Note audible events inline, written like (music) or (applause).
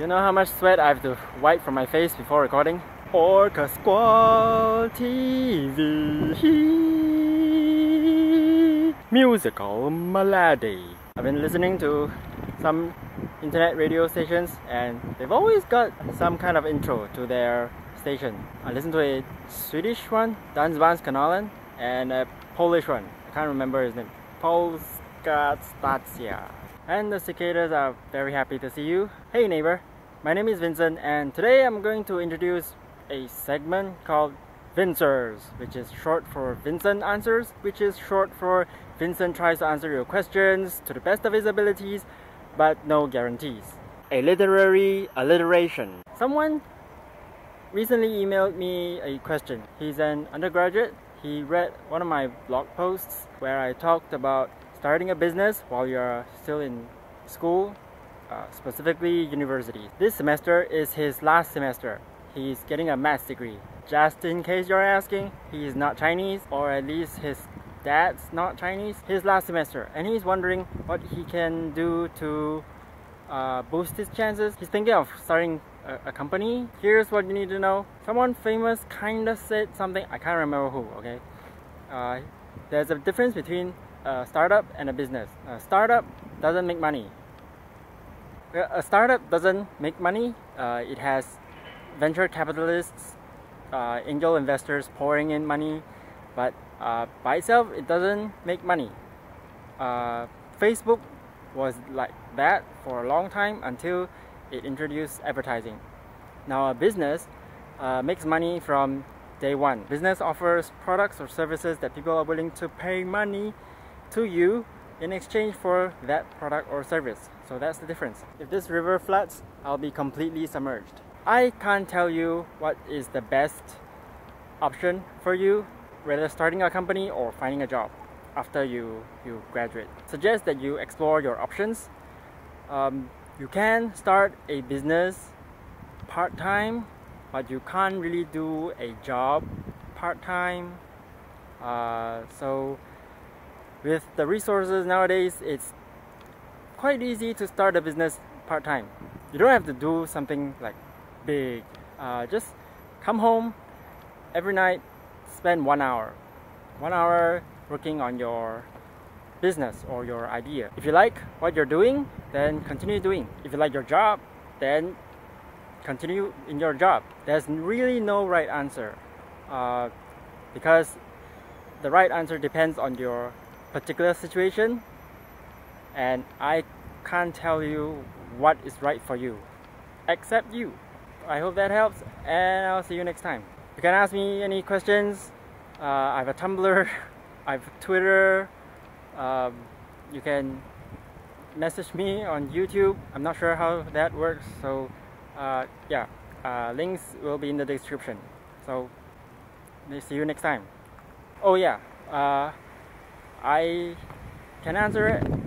Do you know how much sweat I have to wipe from my face before recording? Orca Squall TV Musical Melody. I've been listening to some internet radio stations and they've always got some kind of intro to their station. I listened to a Swedish one, Dansbandskanalen, and a Polish one. I can't remember his name. Polska Stacja. And the cicadas are very happy to see you. Hey neighbor, my name is Vincent and today I'm going to introduce a segment called Vinswers, which is short for Vincent Answers, which is short for Vincent tries to answer your questions to the best of his abilities, but no guarantees. A literary alliteration. Someone recently emailed me a question. He's an undergraduate. He read one of my blog posts where I talked about starting a business while you're still in school uh, specifically university. This semester is his last semester. He's getting a math degree. Just in case you're asking, he's not Chinese, or at least his dad's not Chinese. His last semester, and he's wondering what he can do to uh, boost his chances. He's thinking of starting a, a, company. Here's what you need to know. Someone famous kinda said something. I can't remember who. Okay. Uh, there's a difference between a startup and a business. A startup doesn't make money a startup doesn't make money. Uh, it has venture capitalists, uh, angel investors pouring in money, but uh, by itself it doesn't make money. Uh, Facebook was like that for a long time until it introduced advertising. Now a business uh, makes money from day one. Business offers products or services that people are willing to pay money to you in exchange for that product or service. So that's the difference. If this river floods, I'll be completely submerged. I can't tell you what is the best option for you, whether starting a company or finding a job after you, you graduate. Suggest that you explore your options. Um, you can start a business part-time, but you can't really do a job part-time. Uh, so with the resources nowadays, it's quite easy to start a business part-time. You don't have to do something like big. Uh, just come home every night, spend one hour. One hour working on your business or your idea. If you like what you're doing, then continue doing. If you like your job, then continue in your job. There's really no right answer uh, because the right answer depends on your particular situation and I can't tell you what is right for you except you. I hope that helps and I'll see you next time. You can ask me any questions. Uh, I have a Tumblr, (laughs) I have Twitter. Um, you can message me on YouTube. I'm not sure how that works, so uh, yeah, uh, links will be in the description. So, see you next time. Oh yeah, uh, I can answer it